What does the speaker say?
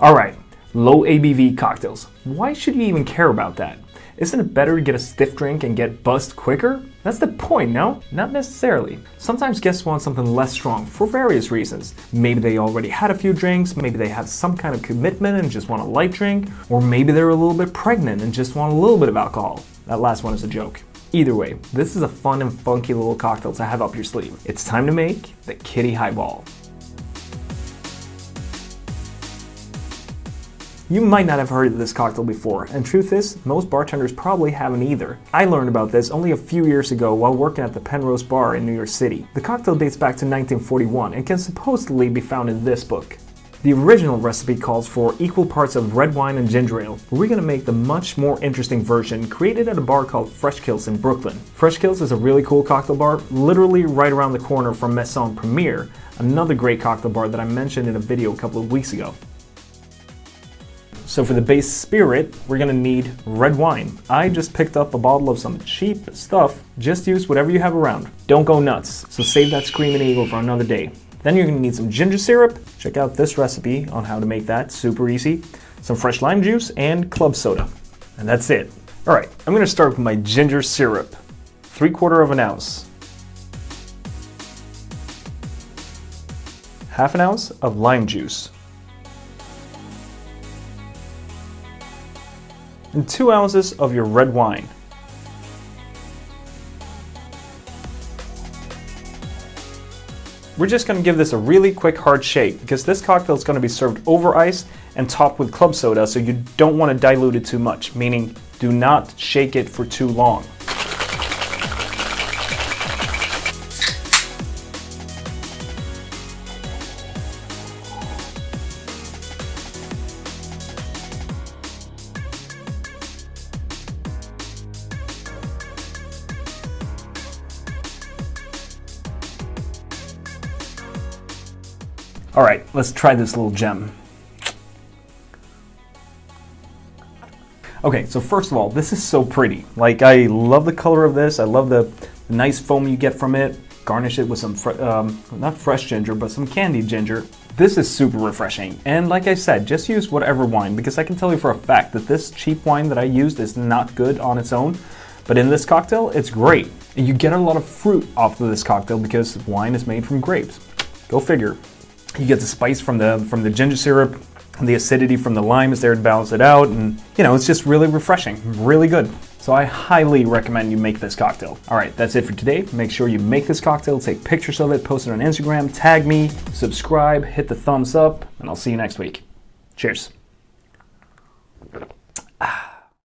Alright, low ABV cocktails. Why should you even care about that? Isn't it better to get a stiff drink and get buzzed quicker? That's the point, no? Not necessarily. Sometimes guests want something less strong for various reasons. Maybe they already had a few drinks, maybe they have some kind of commitment and just want a light drink, or maybe they're a little bit pregnant and just want a little bit of alcohol. That last one is a joke. Either way, this is a fun and funky little cocktail to have up your sleeve. It's time to make the Kitty Highball. You might not have heard of this cocktail before, and truth is, most bartenders probably haven't either. I learned about this only a few years ago while working at the Penrose Bar in New York City. The cocktail dates back to 1941 and can supposedly be found in this book. The original recipe calls for equal parts of red wine and ginger ale, but we're gonna make the much more interesting version created at a bar called Fresh Kills in Brooklyn. Fresh Kills is a really cool cocktail bar, literally right around the corner from Maison Premiere, another great cocktail bar that I mentioned in a video a couple of weeks ago. So for the base spirit, we're gonna need red wine. I just picked up a bottle of some cheap stuff. Just use whatever you have around. Don't go nuts, so save that screaming eagle for another day. Then you're gonna need some ginger syrup. Check out this recipe on how to make that, super easy. Some fresh lime juice and club soda. And that's it. All right, I'm gonna start with my ginger syrup. Three quarter of an ounce. Half an ounce of lime juice. And 2 ounces of your red wine. We're just going to give this a really quick hard shake because this cocktail is going to be served over ice and topped with club soda so you don't want to dilute it too much, meaning do not shake it for too long. All right, let's try this little gem. Okay, so first of all, this is so pretty. Like, I love the color of this. I love the, nice foam you get from it. Garnish it with some, um, not fresh ginger, but some candied ginger. This is super refreshing. And like I said, just use whatever wine, because I can tell you for a fact that this cheap wine that I used is not good on its own. But in this cocktail, it's great. And you get a lot of fruit off of this cocktail because wine is made from grapes. Go figure. You get the spice from the from the ginger syrup, and the acidity from the lime is there to balance it out, and you know it's just really refreshing, really good. So I highly recommend you make this cocktail. All right, that's it for today. Make sure you make this cocktail, take pictures of it, post it on Instagram, tag me, subscribe, hit the thumbs up, and I'll see you next week. Cheers.